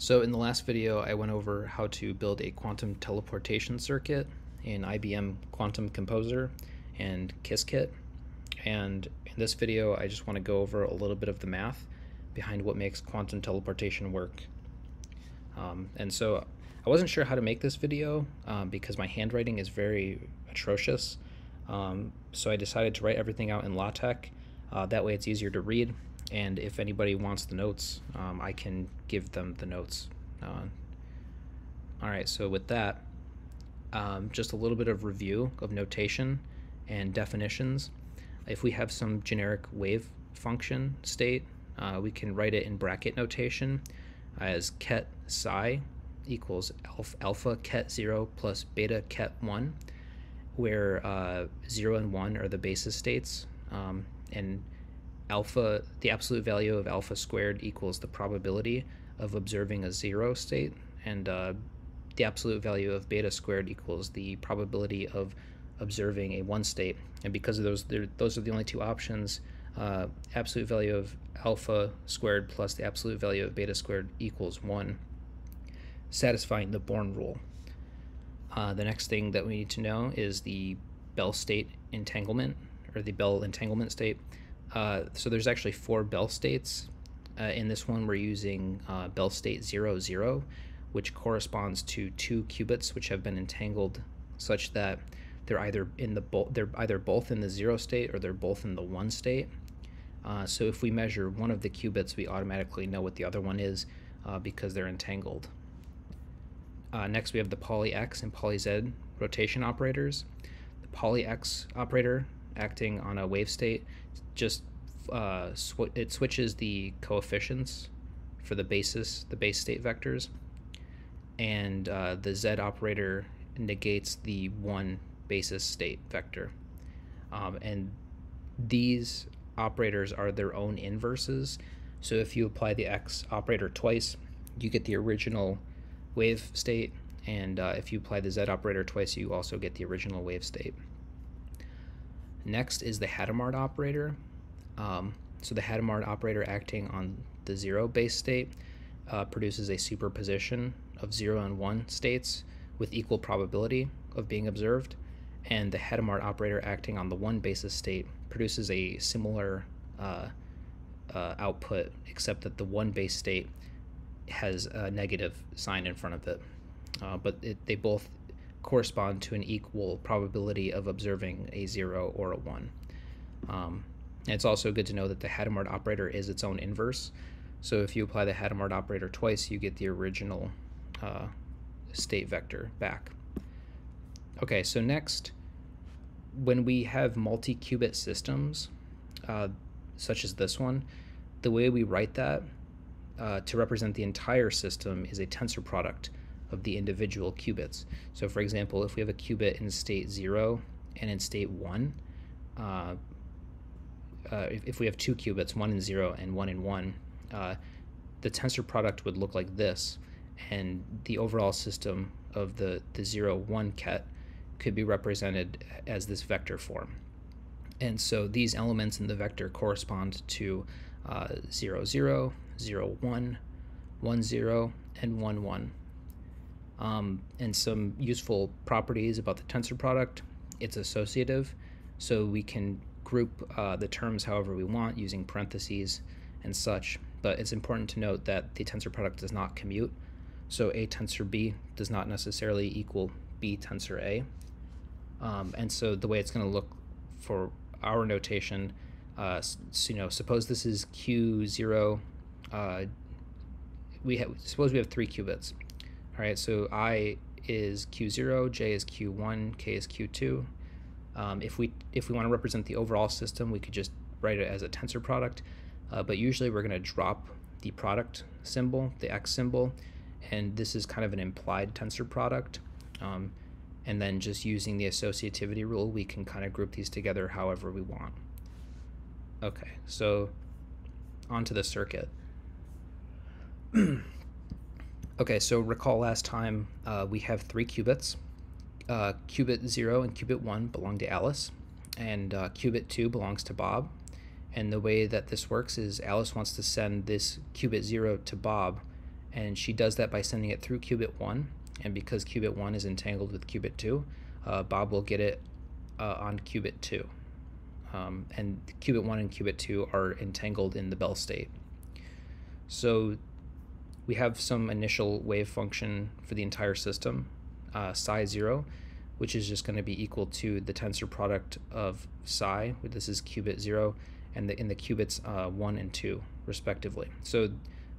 So in the last video, I went over how to build a quantum teleportation circuit in IBM Quantum Composer and Qiskit. And in this video, I just want to go over a little bit of the math behind what makes quantum teleportation work. Um, and so I wasn't sure how to make this video um, because my handwriting is very atrocious. Um, so I decided to write everything out in LaTeX. Uh, that way it's easier to read and if anybody wants the notes, um, I can give them the notes. Uh, all right, so with that, um, just a little bit of review of notation and definitions. If we have some generic wave function state, uh, we can write it in bracket notation as ket psi equals alpha, alpha ket 0 plus beta ket 1, where uh, 0 and 1 are the basis states, um, and alpha, the absolute value of alpha squared equals the probability of observing a zero state, and uh, the absolute value of beta squared equals the probability of observing a one state. And because of those, those are the only two options, uh, absolute value of alpha squared plus the absolute value of beta squared equals one, satisfying the Born rule. Uh, the next thing that we need to know is the Bell state entanglement, or the Bell entanglement state. Uh, so there's actually four Bell states. Uh, in this one, we're using uh, Bell state 0, 0, which corresponds to two qubits which have been entangled such that they're either in the bo- they're either both in the zero state or they're both in the one state. Uh, so if we measure one of the qubits, we automatically know what the other one is uh, because they're entangled. Next, we have the Pauli X and Pauli Z rotation operators. The Pauli X operator acting on a wave state just uh, sw it switches the coefficients for the basis, the base state vectors, and uh, the z operator negates the one basis state vector. Um, and these operators are their own inverses. So if you apply the x operator twice, you get the original wave state, and uh, if you apply the z operator twice, you also get the original wave state. Next is the Hadamard operator. Um, so the Hadamard operator acting on the zero base state uh, produces a superposition of zero and one states with equal probability of being observed. And the Hadamard operator acting on the one basis state produces a similar uh, uh, output, except that the one base state has a negative sign in front of it. Uh, but it, they both correspond to an equal probability of observing a zero or a one. Um, it's also good to know that the Hadamard operator is its own inverse. So if you apply the Hadamard operator twice, you get the original uh, state vector back. Okay, so next, when we have multi-qubit systems, uh, such as this one, the way we write that uh, to represent the entire system is a tensor product of the individual qubits. So for example, if we have a qubit in state 0 and in state 1, uh, uh, if, we have two qubits, one in 0 and one in 1, uh, the tensor product would look like this, and the overall system of the, the 0, 1 ket could be represented as this vector form. And so these elements in the vector correspond to uh, 0, 0, 0, 1, 1, 0, and 1, 1 um, and some useful properties about the tensor product. It's associative, so we can group uh, the terms however we want using parentheses and such. But it's important to note that the tensor product does not commute. So A tensor B does not necessarily equal B tensor A. Um, and so the way it's going to look for our notation, uh, so, you know, suppose this is Q0. Uh, we have suppose we have three qubits. All right, so I is Q0, J is Q1, K is Q2. Um, if we if we want to represent the overall system, we could just write it as a tensor product, uh, but usually we're going to drop the product symbol, the X symbol, and this is kind of an implied tensor product. Um, and then just using the associativity rule, we can kind of group these together however we want. Okay, so onto the circuit. Okay, so recall last time uh, we have three qubits. Uh, qubit 0 and qubit 1 belong to Alice, and uh, qubit 2 belongs to Bob. And the way that this works is Alice wants to send this qubit 0 to Bob, and she does that by sending it through qubit 1 and because qubit 1 is entangled with qubit 2 uh, Bob will get it uh, on qubit 2 um, and qubit 1 and qubit 2 are entangled in the Bell state so we have some initial wave function for the entire system uh, psi 0 which is just going to be equal to the tensor product of psi this is qubit 0 and the, in the qubits uh, 1 and 2 respectively so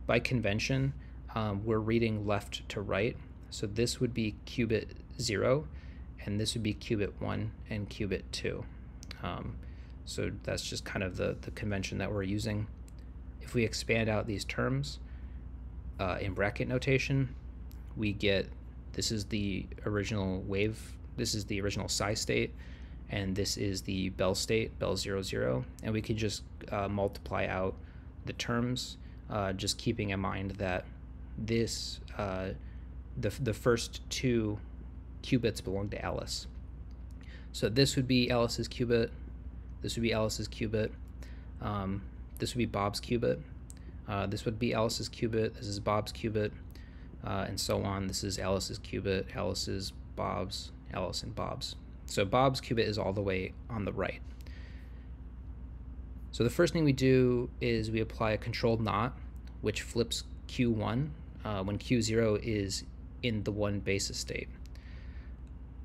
by convention um, we're reading left to right. So this would be qubit 0, and this would be qubit 1 and qubit 2. Um, so that's just kind of the, the convention that we're using. If we expand out these terms uh, in bracket notation, we get this is the original wave, this is the original psi state, and this is the Bell state, Bell 00, 0, and we can just uh, multiply out the terms, uh, just keeping in mind that this uh, the, the first two qubits belong to Alice. So this would be Alice's qubit. This would be Alice's qubit. Um, this would be Bob's qubit. Uh, this would be Alice's qubit. This is Bob's qubit, uh, and so on. This is Alice's qubit. Alice's, Bob's, Alice, and Bob's. So Bob's qubit is all the way on the right. So the first thing we do is we apply a controlled NOT, which flips Q1 uh, when Q0 is in the one basis state.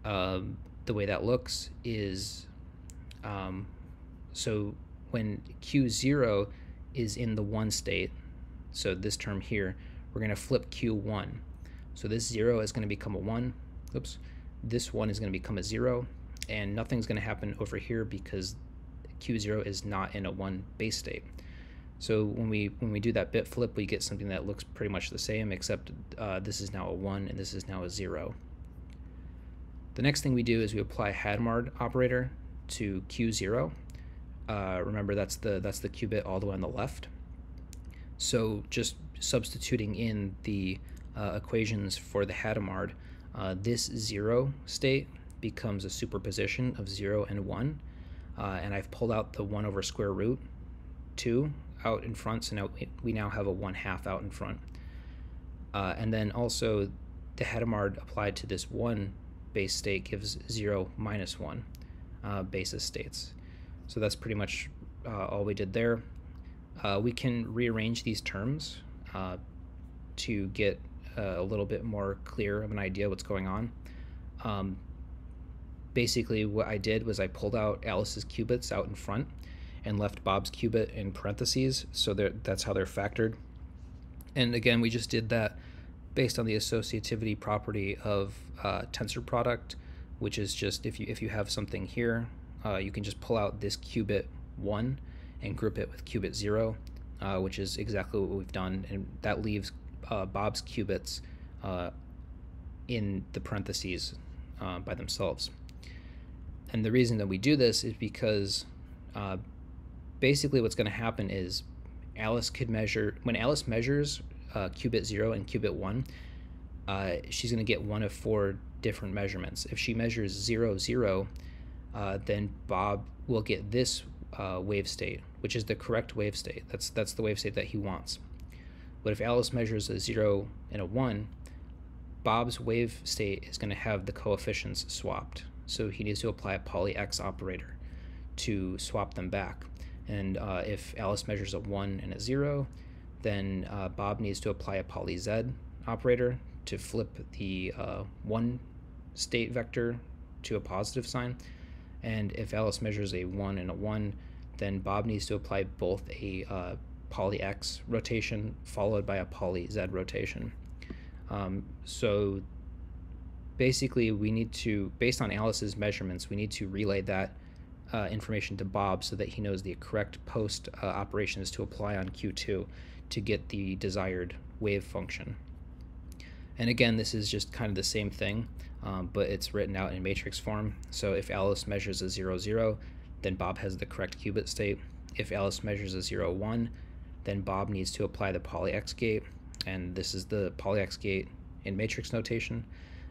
Um, the way that looks is um, so when Q0 is in the one state, so this term here, we're going to flip Q1. So this 0 is going to become a 1. Oops. This 1 is going to become a 0. And nothing's going to happen over here because Q0 is not in a 1 base state. So when we when we do that bit flip, we get something that looks pretty much the same, except uh, this is now a 1 and this is now a 0. The next thing we do is we apply Hadamard operator to Q0. Uh, remember that's the that's the qubit all the way on the left. So just substituting in the uh, equations for the Hadamard, uh, this 0 state becomes a superposition of 0 and 1. Uh, and I've pulled out the 1 over square root 2 out in front, so now we now have a 1 half out in front. Uh, and then also the Hadamard applied to this 1 base state gives 0 minus 1 uh, basis states. So that's pretty much uh, all we did there. Uh, we can rearrange these terms uh, to get uh, a little bit more clear of an idea what's going on. Um, basically what I did was I pulled out Alice's qubits out in front and left Bob's qubit in parentheses, so that's how they're factored. And again, we just did that based on the associativity property of uh, tensor product, which is just if you if you have something here, uh, you can just pull out this qubit one and group it with qubit zero, uh, which is exactly what we've done, and that leaves uh, Bob's qubits uh, in the parentheses uh, by themselves. And the reason that we do this is because basically what's going to happen is Alice could measure, when Alice measures uh, qubit 0 and qubit 1, uh, she's going to get one of four different measurements. If she measures 0, 0, uh, then Bob will get this uh, wave state, which is the correct wave state. That's, that's the wave state that he wants. But if Alice measures a 0 and a 1, Bob's wave state is going to have the coefficients swapped. So he needs to apply a Pauli X operator to swap them back. And uh, if Alice measures a 1 and a 0, then uh, Bob needs to apply a Pauli Z operator to flip the uh, 1 state vector to a positive sign. And if Alice measures a 1 and a 1, then Bob needs to apply both a uh, Pauli X rotation followed by a Pauli Z rotation. Um, so basically we need to, based on Alice's measurements, we need to relay that uh, information to Bob so that he knows the correct post uh, operations to apply on Q2 to get the desired wave function. And again, this is just kind of the same thing, um, but it's written out in matrix form. So if Alice measures a 0, 0, then Bob has the correct qubit state. If Alice measures a 0, 1, then Bob needs to apply the Pauli X gate, and this is the Pauli X gate in matrix notation.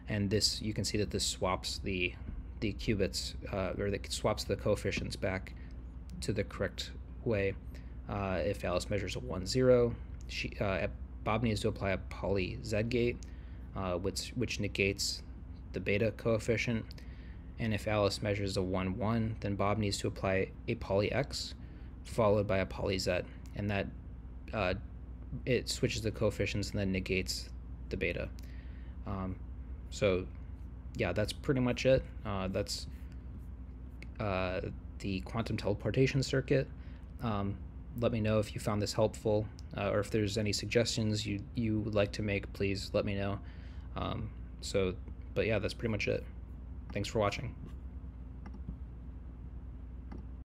And this, you can see that this swaps the the qubits, uh, or that swaps the coefficients back to the correct way. Uh, if Alice measures a 1, 0, she, uh, Bob needs to apply a Pauli Z gate, uh, which, which negates the beta coefficient. And if Alice measures a 1, 1, then Bob needs to apply a Pauli X followed by a Pauli Z. And that uh, it switches the coefficients and then negates the beta. Um, so yeah, that's pretty much it. Uh, that's uh, the quantum teleportation circuit. Um, let me know if you found this helpful uh, or if there's any suggestions you, you would like to make, please let me know. Um, so, but yeah, that's pretty much it. Thanks for watching.